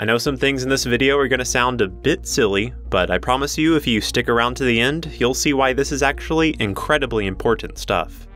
I know some things in this video are going to sound a bit silly, but I promise you if you stick around to the end, you'll see why this is actually incredibly important stuff.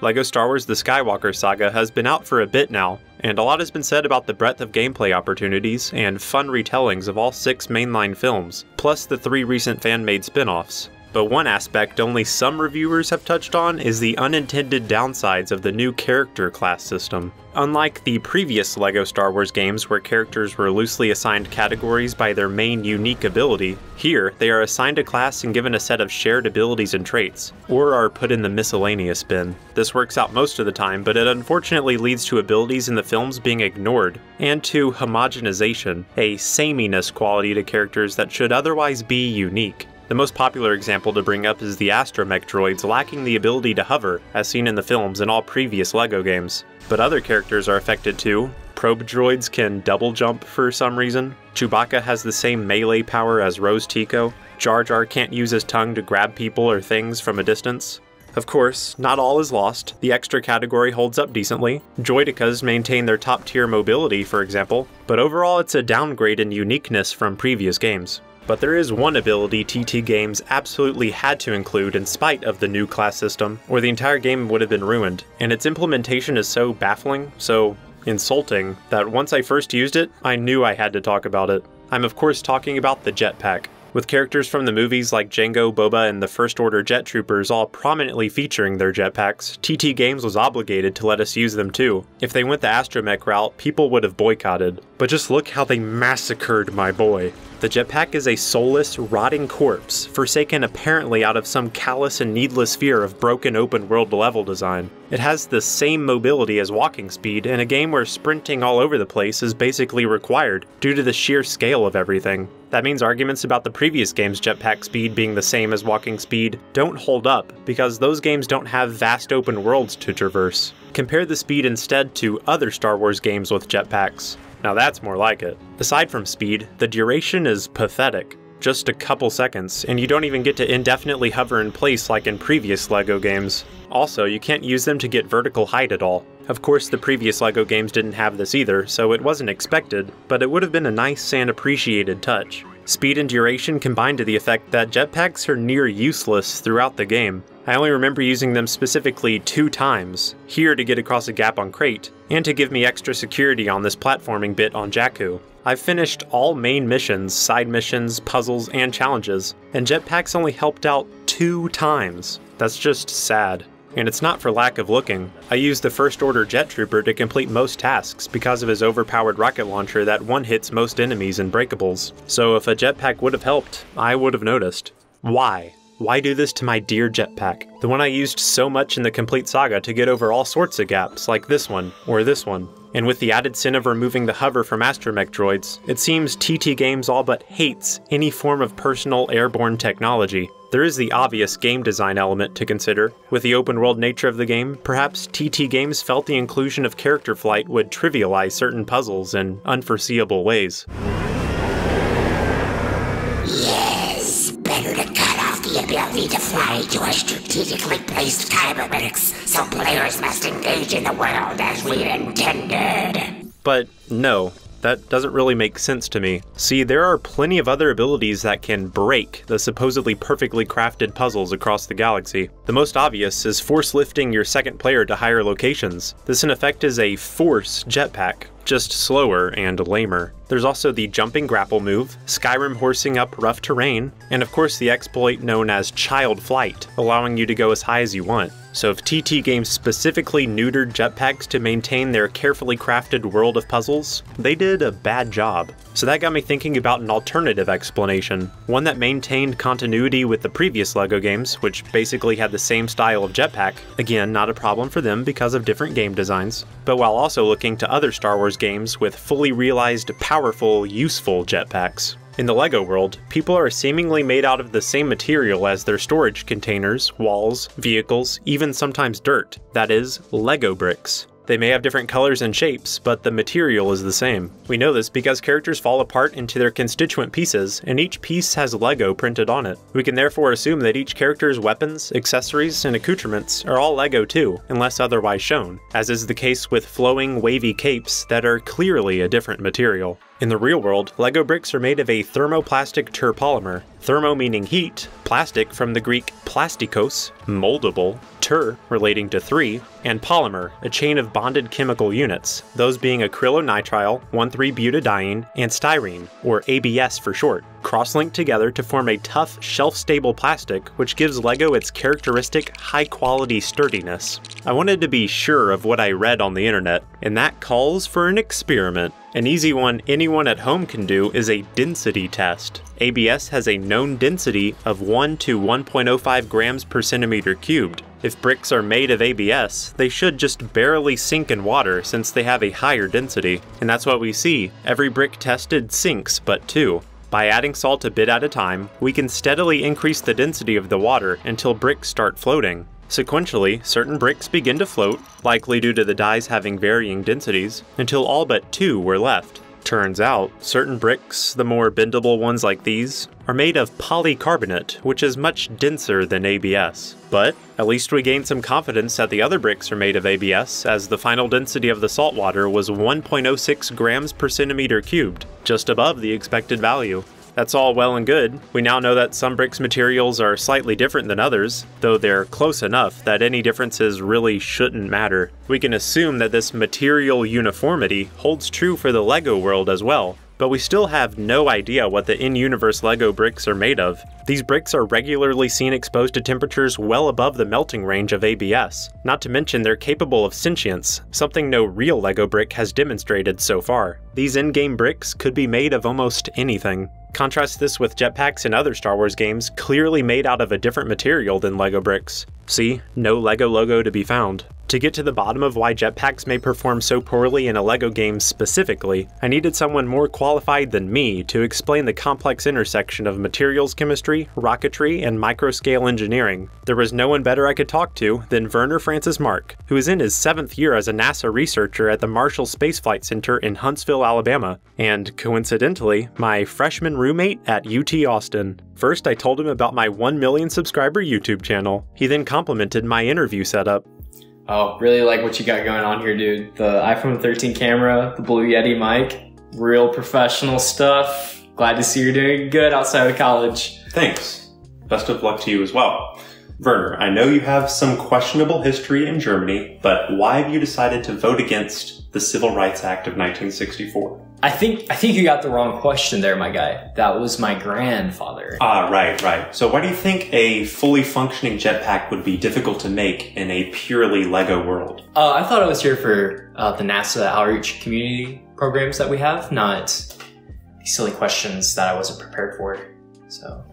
LEGO Star Wars The Skywalker Saga has been out for a bit now, and a lot has been said about the breadth of gameplay opportunities and fun retellings of all six mainline films, plus the three recent fan-made spin-offs. But one aspect only some reviewers have touched on is the unintended downsides of the new character class system. Unlike the previous LEGO Star Wars games where characters were loosely assigned categories by their main unique ability, here they are assigned a class and given a set of shared abilities and traits, or are put in the miscellaneous bin. This works out most of the time, but it unfortunately leads to abilities in the films being ignored, and to homogenization, a sameness quality to characters that should otherwise be unique. The most popular example to bring up is the astromech droids lacking the ability to hover, as seen in the films and all previous LEGO games. But other characters are affected too. Probe droids can double jump for some reason. Chewbacca has the same melee power as Rose Tico. Jar Jar can't use his tongue to grab people or things from a distance. Of course, not all is lost. The extra category holds up decently. Droidekas maintain their top tier mobility, for example, but overall it's a downgrade in uniqueness from previous games. But there is one ability TT Games absolutely had to include in spite of the new class system, or the entire game would have been ruined, and its implementation is so baffling, so insulting, that once I first used it, I knew I had to talk about it. I'm of course talking about the jetpack. With characters from the movies like Jango, Boba, and the First Order Jet Troopers all prominently featuring their jetpacks, TT Games was obligated to let us use them too. If they went the astromech route, people would have boycotted. But just look how they massacred my boy. The jetpack is a soulless, rotting corpse, forsaken apparently out of some callous and needless fear of broken open world level design. It has the same mobility as walking speed in a game where sprinting all over the place is basically required, due to the sheer scale of everything. That means arguments about the previous game's jetpack speed being the same as walking speed don't hold up, because those games don't have vast open worlds to traverse. Compare the speed instead to other Star Wars games with jetpacks. Now that's more like it. Aside from speed, the duration is pathetic. Just a couple seconds, and you don't even get to indefinitely hover in place like in previous LEGO games. Also, you can't use them to get vertical height at all. Of course, the previous LEGO games didn't have this either, so it wasn't expected, but it would have been a nice and appreciated touch. Speed and duration combine to the effect that jetpacks are near useless throughout the game. I only remember using them specifically two times, here to get across a gap on Crait, and to give me extra security on this platforming bit on Jakku. I've finished all main missions, side missions, puzzles, and challenges, and jetpacks only helped out two times. That's just sad. And it's not for lack of looking. I used the First Order Jet Trooper to complete most tasks because of his overpowered rocket launcher that one-hits most enemies and breakables. So if a jetpack would have helped, I would have noticed. Why? Why do this to my dear jetpack? The one I used so much in the complete saga to get over all sorts of gaps, like this one, or this one. And with the added sin of removing the hover from astromech droids, it seems TT Games all but hates any form of personal airborne technology. There is the obvious game design element to consider. With the open world nature of the game, perhaps TT Games felt the inclusion of character flight would trivialize certain puzzles in unforeseeable ways. Yes, better to cut off the ability to fly to a strategically placed kyber brick so players must engage in the world as we intended. But no, that doesn't really make sense to me. See, there are plenty of other abilities that can break the supposedly perfectly crafted puzzles across the galaxy. The most obvious is force lifting your second player to higher locations. This in effect is a force jetpack, just slower and lamer. There's also the jumping grapple move, Skyrim horsing up rough terrain, and of course the exploit known as child flight, allowing you to go as high as you want. So if TT Games specifically neutered jetpacks to maintain their carefully crafted world of puzzles, they did a bad job. So that got me thinking about an alternative explanation, one that maintained continuity with the previous LEGO games, which basically had the same style of jetpack, again not a problem for them because of different game designs, but while also looking to other Star Wars games with fully realized, powerful, useful jetpacks. In the LEGO world, people are seemingly made out of the same material as their storage containers, walls, vehicles, even sometimes dirt, that is, LEGO bricks. They may have different colors and shapes, but the material is the same. We know this because characters fall apart into their constituent pieces, and each piece has LEGO printed on it. We can therefore assume that each character's weapons, accessories, and accoutrements are all LEGO too, unless otherwise shown, as is the case with flowing, wavy capes that are clearly a different material. In the real world, Lego bricks are made of a thermoplastic terpolymer. Thermo meaning heat, plastic from the Greek plastikos, moldable, ter relating to three, and polymer, a chain of bonded chemical units, those being acrylonitrile, 1,3-butadiene, and styrene, or ABS for short, cross-linked together to form a tough, shelf-stable plastic which gives LEGO its characteristic high-quality sturdiness. I wanted to be sure of what I read on the internet, and that calls for an experiment. An easy one anyone at home can do is a density test. ABS has a known density of 1 to 1.05 grams per centimeter cubed. If bricks are made of ABS, they should just barely sink in water since they have a higher density. And that's what we see. Every brick tested sinks but two. By adding salt a bit at a time, we can steadily increase the density of the water until bricks start floating. Sequentially, certain bricks begin to float, likely due to the dyes having varying densities, until all but two were left. Turns out, certain bricks, the more bendable ones like these, are made of polycarbonate, which is much denser than ABS. But at least we gained some confidence that the other bricks are made of ABS, as the final density of the salt water was 1.06 grams per centimeter cubed, just above the expected value. That's all well and good. We now know that some bricks materials are slightly different than others, though they're close enough that any differences really shouldn't matter. We can assume that this material uniformity holds true for the LEGO world as well, but we still have no idea what the in-universe LEGO bricks are made of. These bricks are regularly seen exposed to temperatures well above the melting range of ABS, not to mention they're capable of sentience, something no real LEGO brick has demonstrated so far. These in-game bricks could be made of almost anything. Contrast this with jetpacks in other Star Wars games, clearly made out of a different material than LEGO bricks. See, no LEGO logo to be found. To get to the bottom of why jetpacks may perform so poorly in a LEGO game specifically, I needed someone more qualified than me to explain the complex intersection of materials chemistry, rocketry, and microscale engineering. There was no one better I could talk to than Werner Francis Mark, who is in his seventh year as a NASA researcher at the Marshall Space Flight Center in Huntsville, Alabama, and coincidentally, my freshman roommate at UT Austin. First, I told him about my 1 million subscriber YouTube channel. He then complimented my interview setup. Oh, really like what you got going on here, dude. The iPhone 13 camera, the Blue Yeti mic, real professional stuff. Glad to see you're doing good outside of college. Thanks. Best of luck to you as well. Werner, I know you have some questionable history in Germany, but why have you decided to vote against the Civil Rights Act of 1964? I think I think you got the wrong question there, my guy. That was my grandfather. Ah, right, right. So why do you think a fully functioning jetpack would be difficult to make in a purely Lego world? Uh, I thought I was here for uh, the NASA outreach community programs that we have, not these silly questions that I wasn't prepared for. So.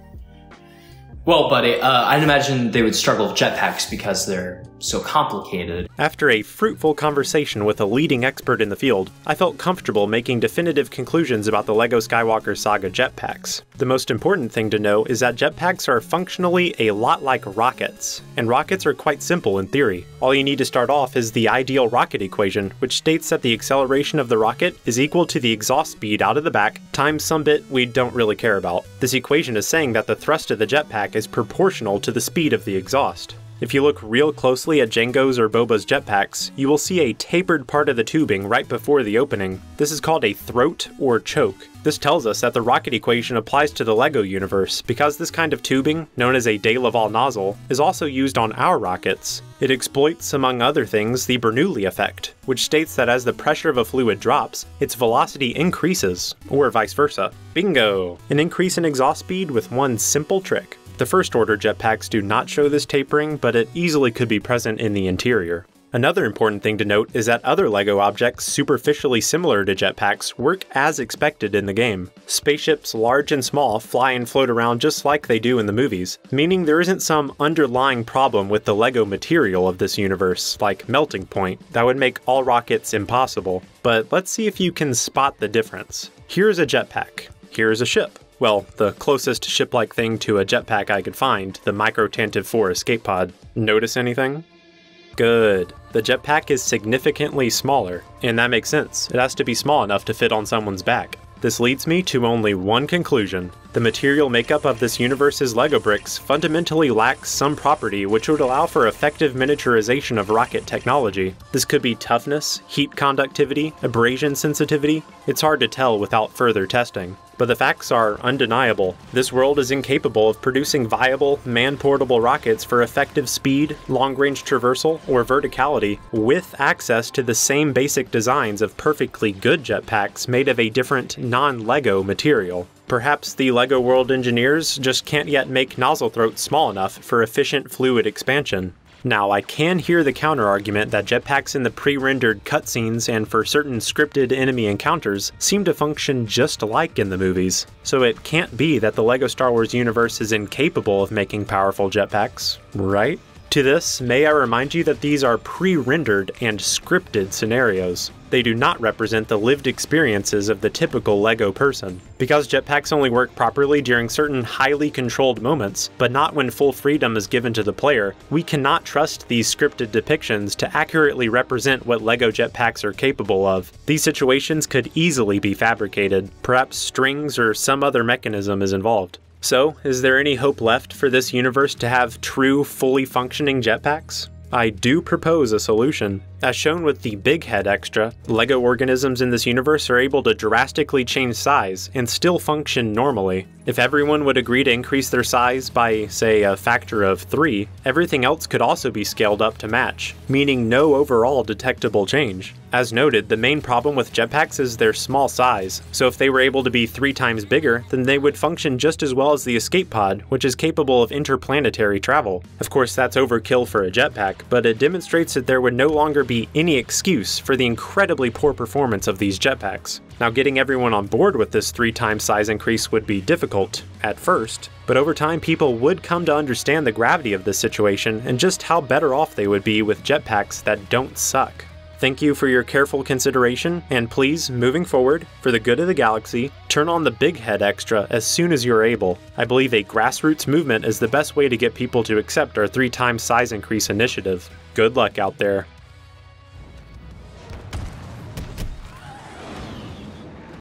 Well, buddy, uh, I'd imagine they would struggle with jetpacks because they're so complicated. After a fruitful conversation with a leading expert in the field, I felt comfortable making definitive conclusions about the LEGO Skywalker Saga jetpacks. The most important thing to know is that jetpacks are functionally a lot like rockets, and rockets are quite simple in theory. All you need to start off is the ideal rocket equation, which states that the acceleration of the rocket is equal to the exhaust speed out of the back times some bit we don't really care about. This equation is saying that the thrust of the jetpack is proportional to the speed of the exhaust. If you look real closely at Jango's or Boba's jetpacks, you will see a tapered part of the tubing right before the opening. This is called a throat or choke. This tells us that the rocket equation applies to the LEGO universe because this kind of tubing, known as a de Laval nozzle, is also used on our rockets. It exploits, among other things, the Bernoulli effect, which states that as the pressure of a fluid drops, its velocity increases, or vice versa. Bingo! An increase in exhaust speed with one simple trick. The first order jetpacks do not show this tapering, but it easily could be present in the interior. Another important thing to note is that other LEGO objects superficially similar to jetpacks work as expected in the game. Spaceships, large and small, fly and float around just like they do in the movies, meaning there isn't some underlying problem with the LEGO material of this universe, like melting point, that would make all rockets impossible. But let's see if you can spot the difference. Here's a jetpack. Here's a ship. Well, the closest ship-like thing to a jetpack I could find, the Micro Tantive 4 escape pod. Notice anything? Good. The jetpack is significantly smaller, and that makes sense. It has to be small enough to fit on someone's back. This leads me to only one conclusion. The material makeup of this universe's LEGO bricks fundamentally lacks some property which would allow for effective miniaturization of rocket technology. This could be toughness, heat conductivity, abrasion sensitivity. It's hard to tell without further testing. But the facts are undeniable. This world is incapable of producing viable, man portable rockets for effective speed, long range traversal, or verticality, with access to the same basic designs of perfectly good jetpacks made of a different, non LEGO material. Perhaps the LEGO World engineers just can't yet make nozzle throats small enough for efficient fluid expansion. Now, I can hear the counterargument that jetpacks in the pre rendered cutscenes and for certain scripted enemy encounters seem to function just like in the movies, so it can't be that the LEGO Star Wars universe is incapable of making powerful jetpacks, right? To this, may I remind you that these are pre rendered and scripted scenarios. They do not represent the lived experiences of the typical LEGO person. Because jetpacks only work properly during certain highly controlled moments, but not when full freedom is given to the player, we cannot trust these scripted depictions to accurately represent what LEGO jetpacks are capable of. These situations could easily be fabricated. Perhaps strings or some other mechanism is involved. So, is there any hope left for this universe to have true, fully functioning jetpacks? I do propose a solution. As shown with the Big Head extra, LEGO organisms in this universe are able to drastically change size and still function normally. If everyone would agree to increase their size by, say, a factor of 3, everything else could also be scaled up to match, meaning no overall detectable change. As noted, the main problem with jetpacks is their small size, so if they were able to be three times bigger, then they would function just as well as the escape pod, which is capable of interplanetary travel. Of course, that's overkill for a jetpack, but it demonstrates that there would no longer be any excuse for the incredibly poor performance of these jetpacks. Now, getting everyone on board with this three times size increase would be difficult at first, but over time, people would come to understand the gravity of this situation and just how better off they would be with jetpacks that don't suck. Thank you for your careful consideration, and please, moving forward, for the good of the galaxy, turn on the Big Head extra as soon as you're able. I believe a grassroots movement is the best way to get people to accept our three times size increase initiative. Good luck out there.